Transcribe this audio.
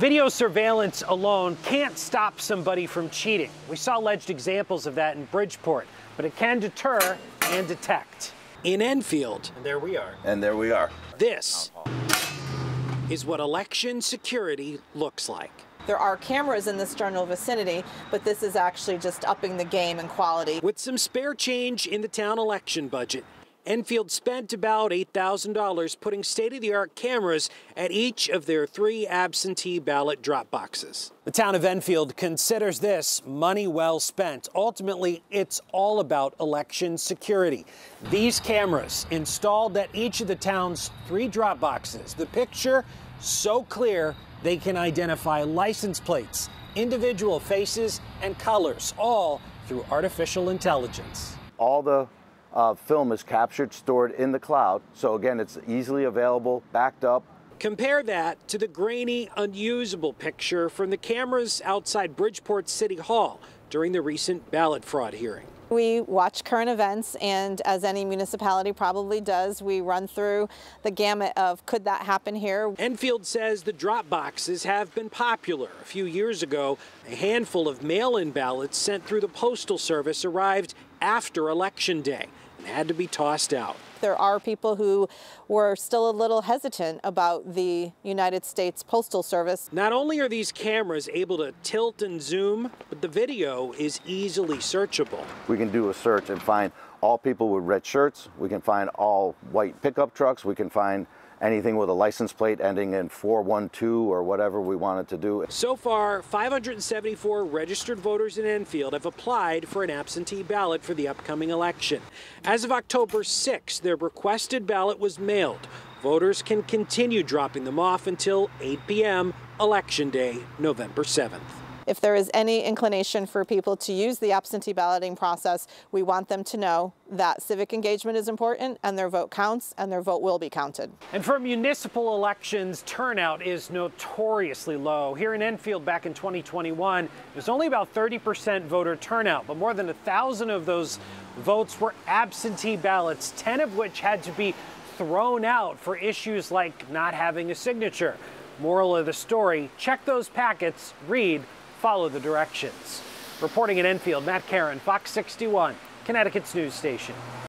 Video surveillance alone can't stop somebody from cheating. We saw alleged examples of that in Bridgeport, but it can deter and detect. In Enfield, and there we are. And there we are. This is what election security looks like. There are cameras in this general vicinity, but this is actually just upping the game and quality. With some spare change in the town election budget, Enfield spent about $8,000 putting state of the art cameras at each of their three absentee ballot drop boxes. The town of Enfield considers this money well spent. Ultimately, it's all about election security. These cameras installed at each of the town's three drop boxes. The picture so clear they can identify license plates, individual faces, and colors, all through artificial intelligence. All the uh, film is captured, stored in the cloud. So again, it's easily available, backed up. Compare that to the grainy, unusable picture from the cameras outside Bridgeport City Hall during the recent ballot fraud hearing. We watch current events, and as any municipality probably does, we run through the gamut of could that happen here? Enfield says the drop boxes have been popular. A few years ago, a handful of mail in ballots sent through the Postal Service arrived after Election Day had to be tossed out. There are people who were still a little hesitant about the United States Postal Service. Not only are these cameras able to tilt and zoom, but the video is easily searchable. We can do a search and find all people with red shirts. We can find all white pickup trucks. We can find anything with a license plate ending in 412 or whatever we wanted to do. So far, 574 registered voters in Enfield have applied for an absentee ballot for the upcoming election. As of October 6, their requested ballot was mailed. Voters can continue dropping them off until 8 p.m. Election Day, November 7th. If there is any inclination for people to use the absentee balloting process, we want them to know that civic engagement is important and their vote counts and their vote will be counted. And for municipal elections, turnout is notoriously low. Here in Enfield back in 2021, it was only about 30% voter turnout, but more than a thousand of those votes were absentee ballots, 10 of which had to be thrown out for issues like not having a signature. Moral of the story, check those packets, read follow the directions. Reporting in Enfield, Matt Karen, Fox 61, Connecticut's news station.